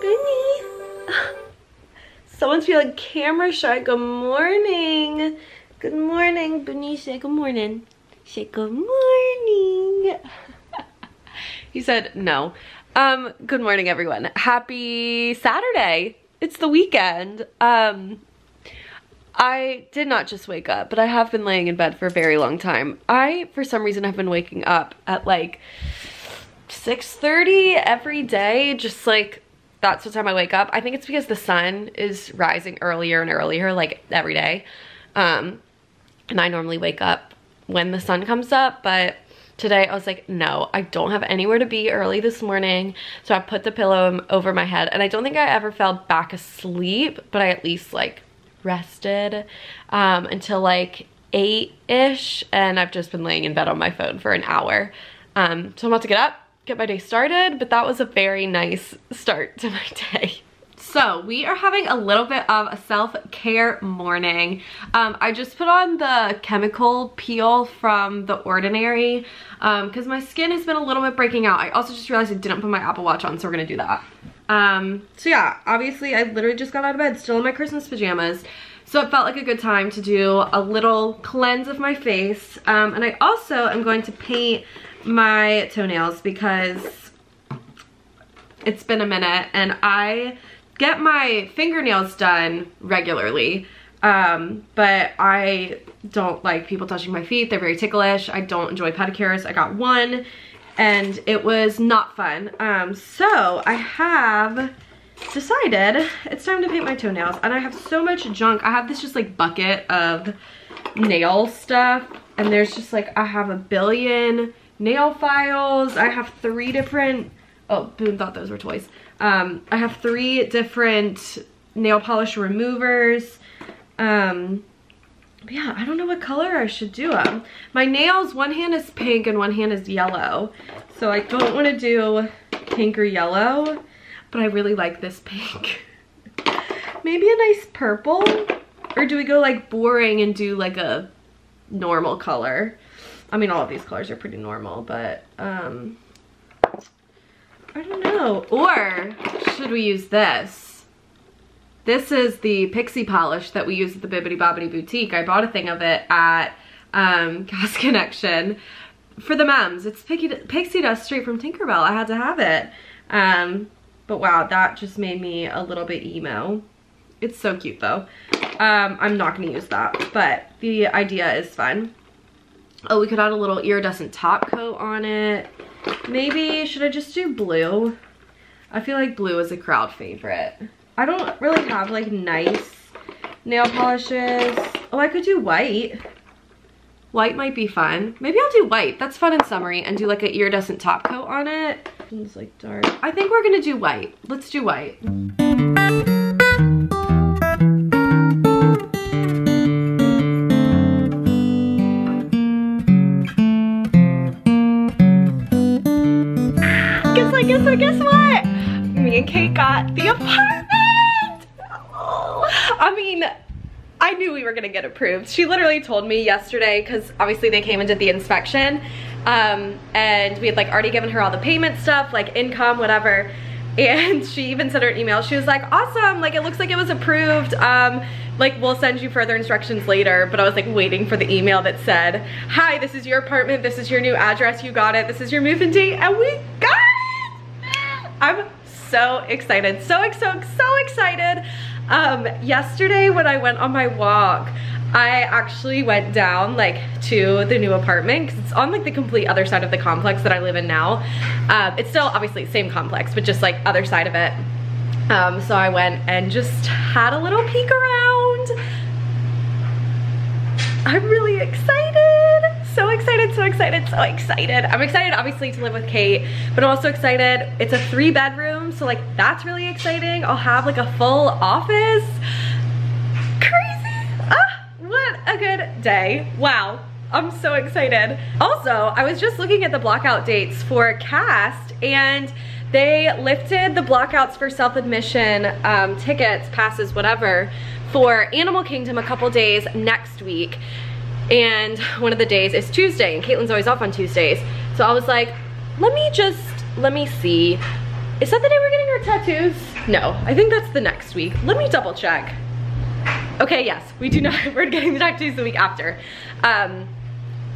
Bunny. Someone's feeling camera shy. Good morning. Good morning. Bunny, say good morning. Say good morning. he said no. Um, good morning, everyone. Happy Saturday. It's the weekend. Um, I did not just wake up, but I have been laying in bed for a very long time. I, for some reason, have been waking up at like 6.30 every day, just like that's what time I wake up. I think it's because the sun is rising earlier and earlier, like every day. Um, and I normally wake up when the sun comes up, but today I was like, no, I don't have anywhere to be early this morning. So I put the pillow over my head and I don't think I ever fell back asleep, but I at least like rested um, until like 8-ish and I've just been laying in bed on my phone for an hour. Um, so I'm about to get up, get my day started, but that was a very nice start to my day. So we are having a little bit of a self-care morning. Um, I just put on the chemical peel from The Ordinary because um, my skin has been a little bit breaking out. I also just realized I didn't put my Apple Watch on, so we're gonna do that. Um, so yeah, obviously I literally just got out of bed, still in my Christmas pajamas. So it felt like a good time to do a little cleanse of my face. Um, and I also am going to paint my toenails because it's been a minute and I get my fingernails done regularly. Um, but I don't like people touching my feet. They're very ticklish. I don't enjoy pedicures. I got one and it was not fun. Um, so I have decided it's time to paint my toenails and I have so much junk. I have this just like bucket of nail stuff and there's just like, I have a billion nail files. I have three different, oh, Boone thought those were toys. Um, I have three different nail polish removers. Um, yeah, I don't know what color I should do them. My nails, one hand is pink and one hand is yellow. So I don't want to do pink or yellow, but I really like this pink. Maybe a nice purple? Or do we go like boring and do like a normal color? I mean, all of these colors are pretty normal, but um, I don't know. Or should we use this? This is the pixie polish that we use at the Bibbidi Bobbidi Boutique. I bought a thing of it at um, Cast Connection for the mums. It's pixie dust straight from Tinkerbell. I had to have it. Um, but wow, that just made me a little bit emo. It's so cute though. Um, I'm not gonna use that, but the idea is fun. Oh, we could add a little iridescent top coat on it. Maybe, should I just do blue? I feel like blue is a crowd favorite. I don't really have like nice nail polishes. Oh, I could do white. White might be fun. Maybe I'll do white. That's fun and summery and do like an iridescent top coat on it. It's like dark. I think we're gonna do white. Let's do white. And Kate got the apartment! I mean, I knew we were gonna get approved. She literally told me yesterday, because obviously they came and did the inspection, um, and we had like already given her all the payment stuff, like income, whatever. And she even sent her an email. She was like, awesome, like it looks like it was approved. Um, like we'll send you further instructions later. But I was like waiting for the email that said, hi, this is your apartment. This is your new address. You got it. This is your move-in date. And we got it. I'm so excited. So, so, so excited. Um, yesterday when I went on my walk, I actually went down like to the new apartment because it's on like the complete other side of the complex that I live in now. Uh, it's still obviously same complex, but just like other side of it. Um, so I went and just had a little peek around. I'm really excited. So excited, so excited, so excited. I'm excited obviously to live with Kate, but I'm also excited. It's a three bedroom, so like that's really exciting. I'll have like a full office. Crazy. Ah, what a good day. Wow. I'm so excited. Also, I was just looking at the blockout dates for cast and they lifted the blockouts for self-admission um, tickets, passes, whatever, for Animal Kingdom a couple days next week and one of the days is Tuesday and Caitlin's always off on Tuesdays. So I was like, let me just, let me see Is that the day we're getting our tattoos? No, I think that's the next week. Let me double check. Okay, yes, we do not, we're getting the tattoos the week after. Um,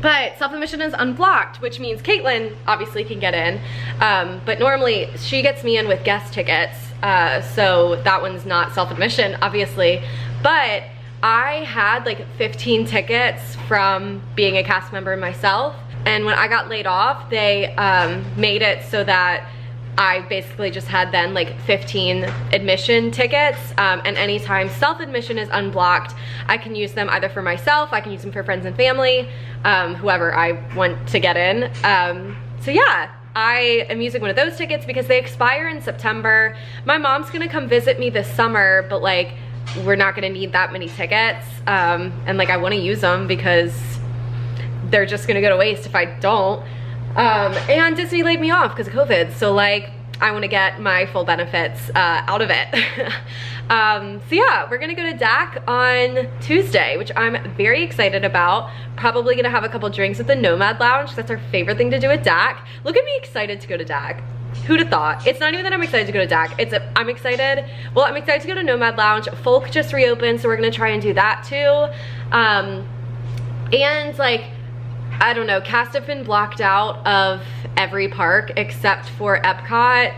but self-admission is unblocked, which means Caitlin obviously can get in. Um, but normally she gets me in with guest tickets. Uh, so that one's not self-admission, obviously. But I had like 15 tickets from being a cast member myself. And when I got laid off, they um, made it so that I basically just had then like 15 admission tickets um, and anytime self-admission is unblocked, I can use them either for myself, I can use them for friends and family, um, whoever I want to get in. Um, so yeah, I am using one of those tickets because they expire in September. My mom's gonna come visit me this summer, but like, we're not gonna need that many tickets. Um, and like, I wanna use them because they're just gonna go to waste if I don't. Um, and Disney laid me off because of COVID. So like, I wanna get my full benefits uh, out of it. um, so yeah, we're gonna go to DAK on Tuesday, which I'm very excited about. Probably gonna have a couple drinks at the Nomad Lounge. That's our favorite thing to do at DAK. Look at me excited to go to DAK. Who'd have thought? It's not even that I'm excited to go to DAK. It's I'm excited. Well, I'm excited to go to Nomad Lounge. Folk just reopened, so we're gonna try and do that too. Um, and like, I don't know, cast have been blocked out of every park except for Epcot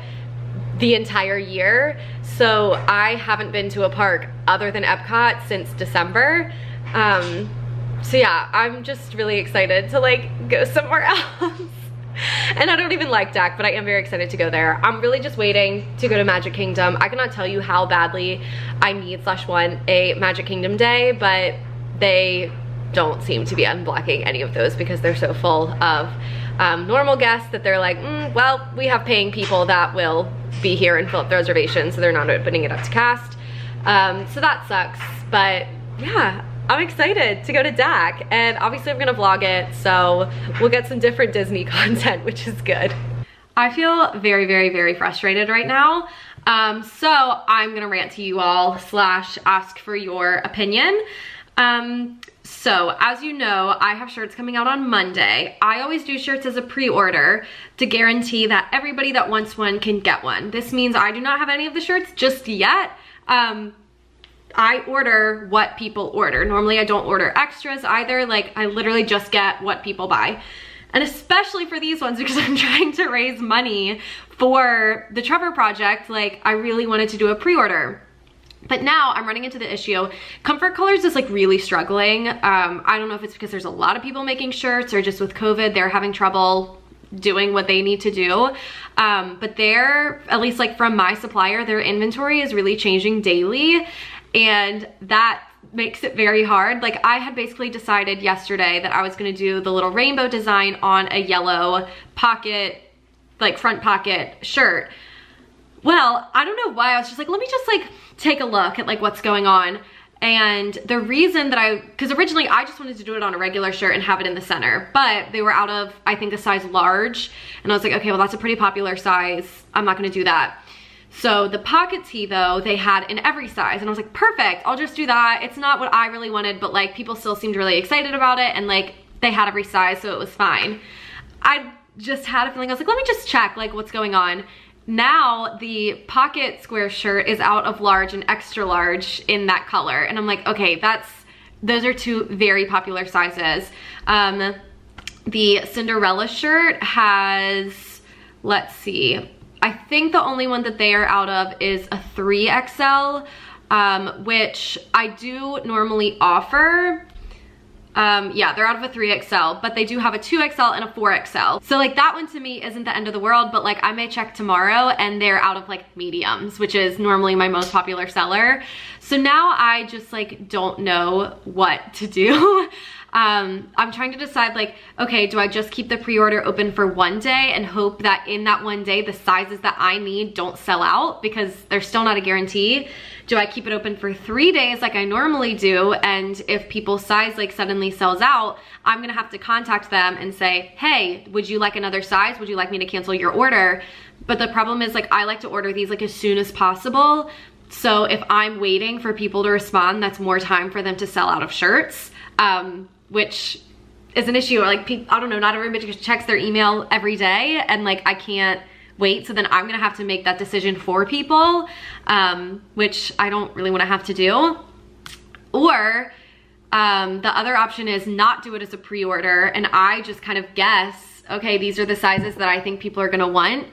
the entire year. So I haven't been to a park other than Epcot since December. Um, so yeah, I'm just really excited to like go somewhere else. and I don't even like DAK, but I am very excited to go there. I'm really just waiting to go to Magic Kingdom. I cannot tell you how badly I need slash want a Magic Kingdom day, but they don't seem to be unblocking any of those because they're so full of um, normal guests that they're like, mm, well, we have paying people that will be here and fill up the reservation, so they're not opening it up to cast. Um, so that sucks, but yeah, I'm excited to go to DAK, and obviously I'm gonna vlog it, so we'll get some different Disney content, which is good. I feel very, very, very frustrated right now. Um, so I'm gonna rant to you all slash ask for your opinion. Um, so as you know, I have shirts coming out on Monday. I always do shirts as a pre-order to guarantee that everybody that wants one can get one. This means I do not have any of the shirts just yet. Um, I order what people order. Normally I don't order extras either. Like I literally just get what people buy. And especially for these ones because I'm trying to raise money for the Trevor Project, like I really wanted to do a pre-order. But now I'm running into the issue. Comfort Colors is like really struggling. Um, I don't know if it's because there's a lot of people making shirts or just with COVID, they're having trouble doing what they need to do. Um, but they're, at least like from my supplier, their inventory is really changing daily. And that makes it very hard. Like I had basically decided yesterday that I was gonna do the little rainbow design on a yellow pocket, like front pocket shirt. Well, I don't know why, I was just like, let me just like take a look at like what's going on. And the reason that I, because originally I just wanted to do it on a regular shirt and have it in the center, but they were out of, I think, a size large. And I was like, okay, well, that's a pretty popular size. I'm not gonna do that. So the pocket tee though, they had in every size and I was like, perfect, I'll just do that. It's not what I really wanted, but like people still seemed really excited about it and like they had every size, so it was fine. I just had a feeling, I was like, let me just check like what's going on. Now the pocket square shirt is out of large and extra large in that color. And I'm like, okay, that's, those are two very popular sizes. Um, the Cinderella shirt has, let's see, I think the only one that they are out of is a 3XL, um, which I do normally offer. Um, yeah, they're out of a 3XL, but they do have a 2XL and a 4XL. So like that one to me isn't the end of the world, but like I may check tomorrow and they're out of like mediums, which is normally my most popular seller. So now I just like don't know what to do. um, I'm trying to decide like, okay, do I just keep the pre-order open for one day and hope that in that one day, the sizes that I need don't sell out because they're still not a guarantee? Do I keep it open for three days like I normally do? And if people's size like suddenly sells out, I'm gonna have to contact them and say, hey, would you like another size? Would you like me to cancel your order? But the problem is like, I like to order these like as soon as possible. So if I'm waiting for people to respond, that's more time for them to sell out of shirts, um, which is an issue. Like, I don't know, not everybody checks their email every day and like I can't wait. So then I'm gonna have to make that decision for people, um, which I don't really wanna have to do. Or um, the other option is not do it as a pre-order and I just kind of guess, okay, these are the sizes that I think people are gonna want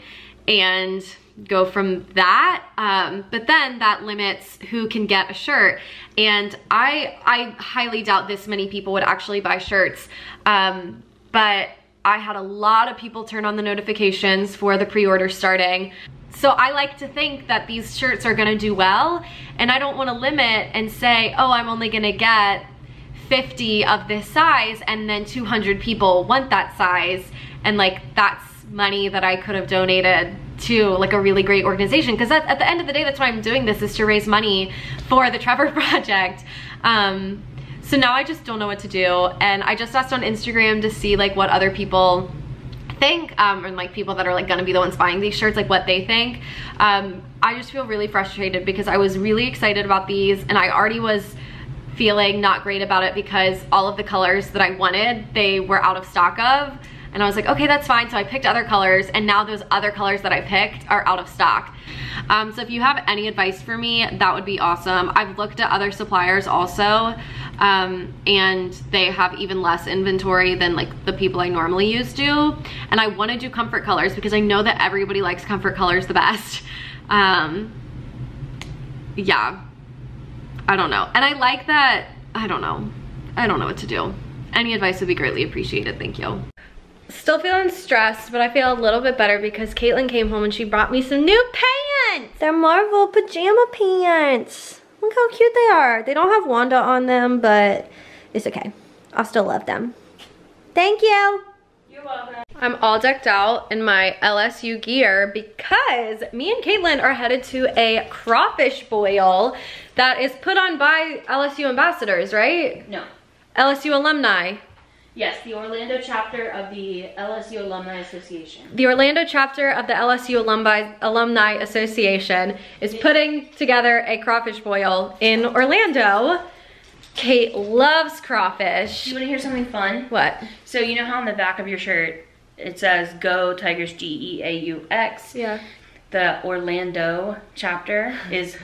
and go from that. Um, but then that limits who can get a shirt. And I, I highly doubt this many people would actually buy shirts. Um, but I had a lot of people turn on the notifications for the pre-order starting. So I like to think that these shirts are gonna do well and I don't wanna limit and say, oh, I'm only gonna get 50 of this size and then 200 people want that size and like that's money that I could have donated to like a really great organization. Because at, the end of the day that's why I'm doing this is to raise money for the Trevor Project. Um, so now I just don't know what to do. And I just asked on Instagram to see like what other people think um, and like people that are like gonna be the ones buying these shirts like what they think. Um, I just feel really frustrated because I was really excited about these and I already was feeling not great about it because all of the colors that I wanted they were out of stock of and I was like, okay, that's fine. So I picked other colors and now those other colors that I picked are out of stock. Um, so if you have any advice for me, that would be awesome. I've looked at other suppliers also um, and they have even less inventory than like the people I normally use do. And I wanna do comfort colors because I know that everybody likes comfort colors the best. Um, yeah, I don't know. And I like that, I don't know. I don't know what to do. Any advice would be greatly appreciated, thank you. Still feeling stressed, but I feel a little bit better because Caitlin came home and she brought me some new pants. They're Marvel pajama pants. Look how cute they are. They don't have Wanda on them, but it's okay. I'll still love them. Thank you. You're welcome. I'm all decked out in my LSU gear because me and Caitlin are headed to a crawfish boil that is put on by LSU ambassadors, right? No. LSU alumni. Yes, the Orlando chapter of the LSU Alumni Association. The Orlando chapter of the LSU Alumni, Alumni Association is putting together a crawfish boil in Orlando. Kate loves crawfish. You want to hear something fun? What? So you know how on the back of your shirt it says Go Tigers G-E-A-U-X? Yeah. The Orlando chapter is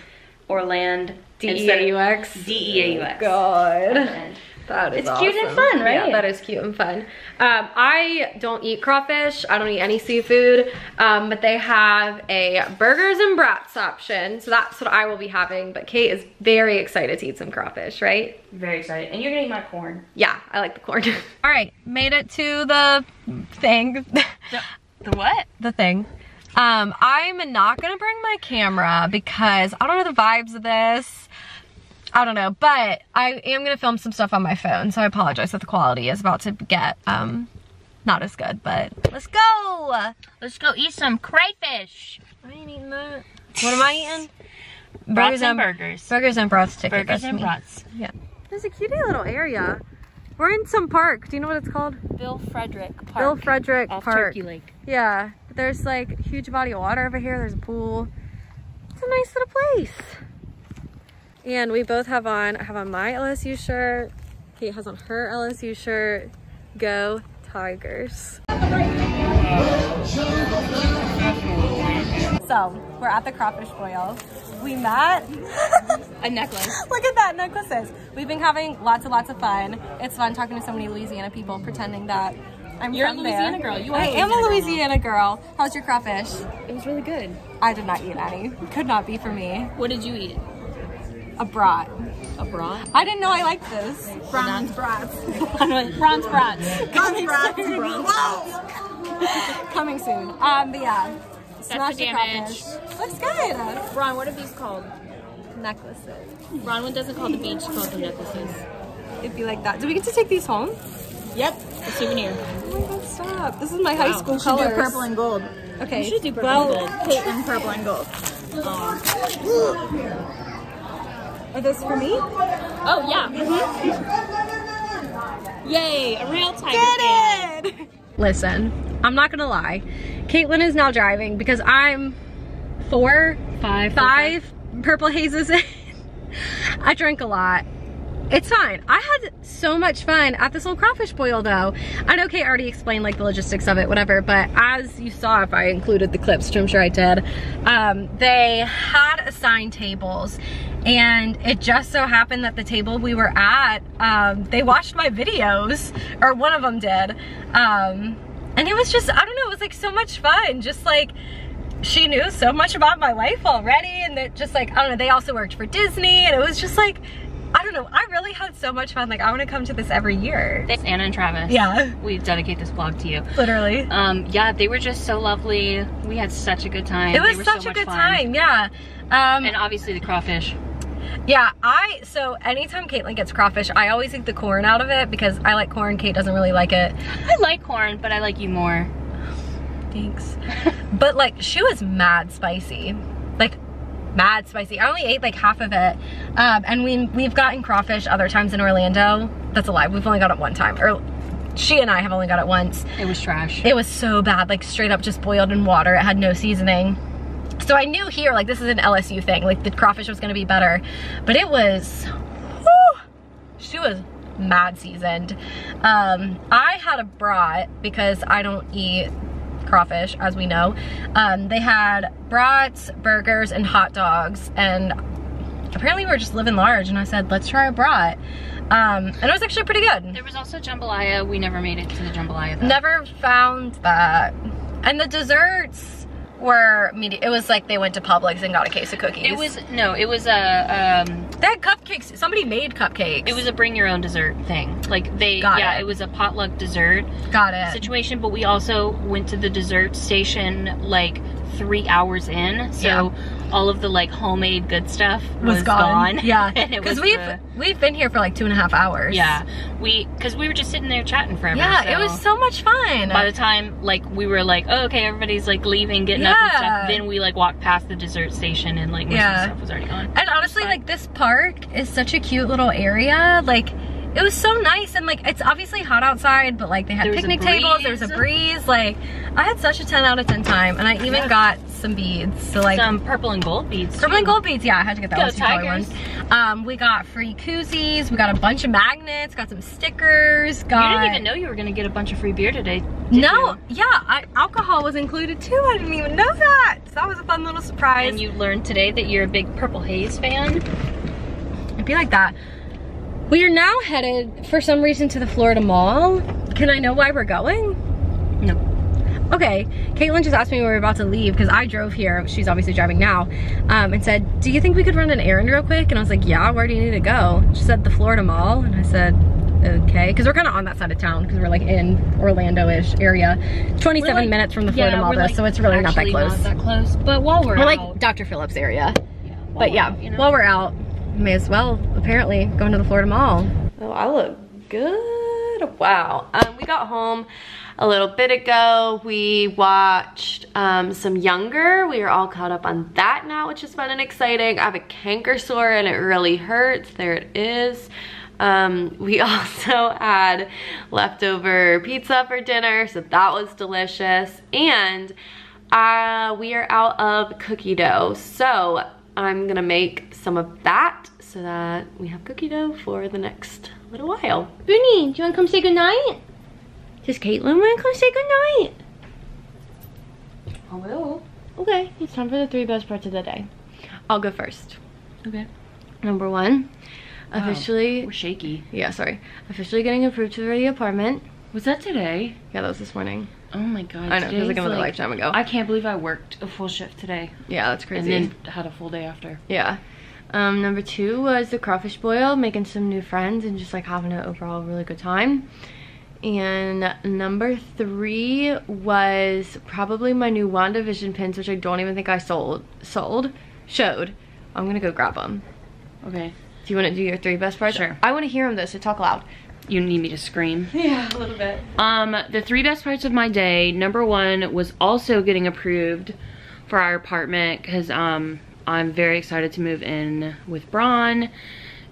Orland D-E-A-U-X? D-E-A-U-X. God. And That is It's cute and fun, right? Yeah, that is cute and fun. Um, I don't eat crawfish. I don't eat any seafood. Um, but they have a burgers and brats option. So that's what I will be having. But Kate is very excited to eat some crawfish, right? Very excited. And you're gonna eat my corn. Yeah, I like the corn. All right, made it to the thing. The what? the thing. Um, I'm not gonna bring my camera because I don't know the vibes of this. I don't know, but I am gonna film some stuff on my phone, so I apologize if the quality is about to get um not as good, but let's go! Let's go eat some crayfish. I ain't eating that. What am I eating? Brats and burgers. Burgers and brats ticket. Burgers that's and me. brats. Yeah. There's a cutie little area. We're in some park. Do you know what it's called? Bill Frederick Park. Bill Frederick off Park. Turkey Lake. Yeah, there's like a huge body of water over here. There's a pool. It's a nice little place. And we both have on, I have on my LSU shirt. Kate has on her LSU shirt. Go Tigers. So, we're at the crawfish boil. We met. A necklace. Look at that necklaces. We've been having lots and lots of fun. It's fun talking to so many Louisiana people, pretending that I'm You're a Louisiana there. girl. You are I a am a Louisiana girl. Louisiana girl. How's your crawfish? It was really good. I did not eat any. Could not be for me. What did you eat? A brat. A brat? I didn't know I liked this. Bron's brats. Bron's brats. Coming soon. Coming soon. Um, but yeah. Smash the the damage. crawfish. Looks good. Ron, what are these called? Necklaces. Bronwyn doesn't call the beach, he calls them necklaces. It'd be like that. Do we get to take these home? Yep, a souvenir. Oh my god, stop. This is my high school You should do purple and gold. Okay. You should do purple well, and gold. Caitlin, purple and gold. Are those for me? Oh, yeah. Mm-hmm. Yay, a real tiger fan. Get it! Listen, I'm not gonna lie. Caitlin is now driving because I'm four, Five. five purple hazes in. I drank a lot. It's fine. I had so much fun at this little crawfish boil though. I know Kate already explained like the logistics of it, whatever, but as you saw if I included the clips, which I'm sure I did, um, they had assigned tables and it just so happened that the table we were at, um, they watched my videos, or one of them did. Um, and it was just, I don't know, it was like so much fun. Just like, she knew so much about my life already and that just like, I don't know, they also worked for Disney and it was just like, I don't know, I really had so much fun. Like I wanna come to this every year. Thanks Anna and Travis. Yeah. We dedicate this vlog to you. Literally. Um, yeah, they were just so lovely. We had such a good time. It was such so a good fun. time, yeah. Um, And obviously the crawfish. yeah, I, so anytime Caitlin gets crawfish, I always eat the corn out of it because I like corn, Kate doesn't really like it. I like corn, but I like you more. Thanks. but like, she was mad spicy. Like, mad spicy. I only ate like half of it. Um, and we, we've gotten crawfish other times in Orlando. That's a lie, we've only got it one time. Or she and I have only got it once. It was trash. It was so bad, like straight up just boiled in water. It had no seasoning. So I knew here, like this is an LSU thing, like the crawfish was gonna be better. But it was, whew, she was mad seasoned. Um, I had a brat because I don't eat crawfish, as we know. Um, they had brats, burgers, and hot dogs. And apparently we were just living large and I said, let's try a brat. Um, and it was actually pretty good. There was also jambalaya. We never made it to the jambalaya though. Never found that. And the desserts were medium. It was like they went to Publix and got a case of cookies. It was no, it was a um, they had cupcakes. Somebody made cupcakes. it was a bring your own dessert thing. Like they, Got yeah, it. it. was a potluck dessert got it. situation. But we also went to the dessert station like three hours in, so Yeah. All of the like homemade good stuff was, was gone. Yeah, and it was because we've the- we've been here for like two and a half hours. yeah, we because we were just sitting there chatting forever. yeah. so It was so much fun. By the time like we were like, oh, okay, everybody's like leaving, getting up and stuff. Then we like walked past the dessert station and like most Yeah. of the stuff was already gone. And honestly, like this park is such a cute little area. Like it was so nice and like it's obviously hot outside, but like they had There was a picnic tables, there was a breeze. Like I had such a 10 out of 10 time and I even Yeah. got some beads. So like Some purple and gold beads. Purple and gold beads, yeah, I had to get that Go one. Tigers. ones. Um, we got free koozies, we got a bunch of magnets, got some stickers, You didn't even know you were gonna get a bunch of free beer today. No, you? yeah, I, alcohol was included too. I didn't even know that. So that was a fun little surprise. And you learned today that you're a big Purple Haze fan. It'd be like that. We are now headed, for some reason, to the Florida Mall. Can I know why we're going? No. Okay, Caitlin just asked me when we were about to leave because I drove here, she's obviously driving now, um, and said, do you think we could run an errand real quick? And I was like, yeah, where do you need to go? She said, the Florida Mall, and I said, okay, because we're kind of on that side of town because we're like in Orlando-ish area. 27 like- minutes from the Florida yeah, Mall we're, though, like, so it's really not that close. Not that close. But while we're, We're out, like Dr. Phillips area. yeah, But yeah, out, you know? while we're out, may as well, apparently, go into the Florida Mall. Oh, I look good. Wow. Um, we got home a little bit ago. We watched um, some Younger. We are all caught up on that now, which is fun and exciting. I have a canker sore and it really hurts. There it is. Um, we also had leftover pizza for dinner, so that was delicious. And uh, we are out of cookie dough, so I'm gonna make some of that so that we have cookie dough for the next little while. Booney, do you want to come say goodnight? Does Caitlin want to come say goodnight? I will. Okay, it's time for the three best parts of the day. I'll go first. Okay. Number one, officially, We're shaky. yeah, sorry, officially getting approved to the apartment. Was that today? Yeah, that was this morning. Oh my god. I know, it was like another lifetime ago. I can't believe I worked a full shift today. Yeah, that's crazy. And then had a full day after. Yeah. Um, number two was the crawfish boil, making some new friends and just like having an overall really good time. And number three was probably my new WandaVision pins, which I don't even think I sold, sold, showed. I'm gonna go grab them. Okay. Do you want to do your three best parts? Sure. I want to hear them though, so talk loud. You need me to scream. Yeah, a little bit. Um, the three best parts of my day, number one was also getting approved for our apartment because um, I'm very excited to move in with Bron.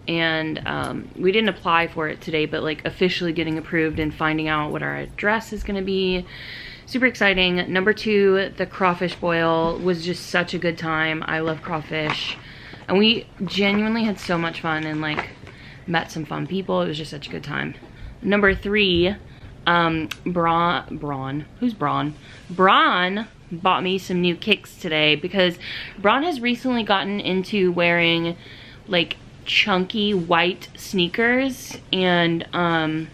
And um, we didn't apply for it today, but like officially getting approved and finding out what our address is gonna be. Super exciting. Number two, the crawfish boil was just such a good time. I love crawfish. And we genuinely had so much fun and like met some fun people. It was just such a good time. Number three, um, Bron, Bron, who's Bron? Bron bought me some new kicks today because Bron has recently gotten into wearing like chunky white sneakers and um,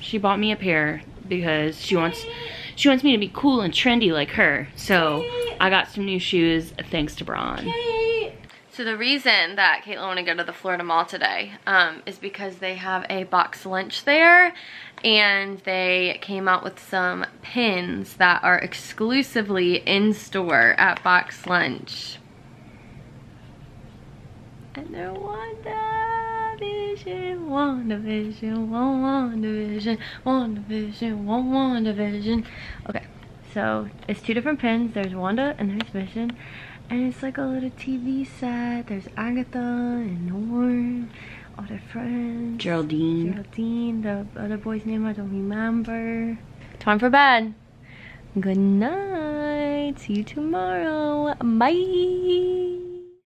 she bought me a pair because she wants she wants me to be cool and trendy like her. So I got some new shoes thanks to Bron. So the reason that Caitlin wanted to go to the Florida Mall today um, is because they have a BoxLunch there and they came out with some pins that are exclusively in store at BoxLunch. And they're WandaVision, WandaVision, WandaVision, WandaVision, WandaVision. Okay, so it's two different pins. There's Wanda and there's Vision. And it's like a little TV set. There's Agatha and Norm, all their friends. Geraldine. Geraldine, the other boy's name I don't remember. Time for bed. Good night. See you tomorrow. Bye.